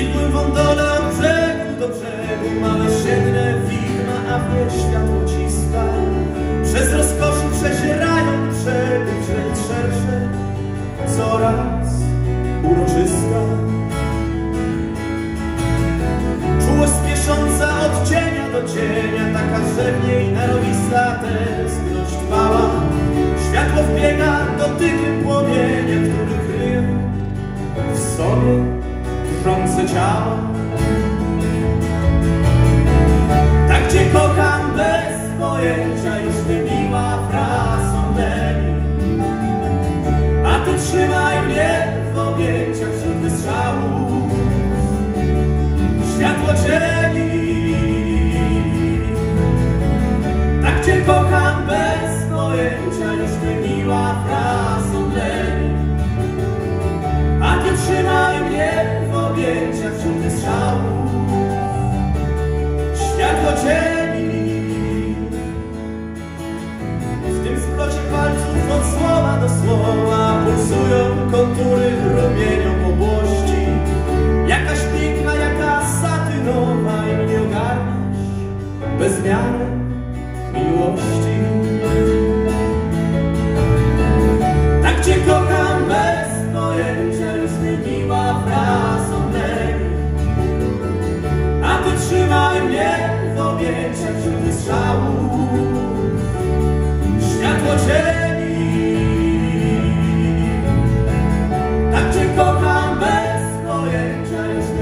Widły wądole od brzegu do brzegu, małe siedne widma, a w nie światło ciska. Przez rozkoszy przezierają brzegi, brzeg szersze, coraz uroczysta. Czułość spiesząca od cienia do cienia, taka że w niej narowista tęskność bez miary miłości. Tak Cię kocham bez pojęcia, już zmieniła wraz odległ. A Ty trzymaj mnie w objęciach wśród wystrzałów. Światło cieni. Tak Cię kocham bez pojęcia, już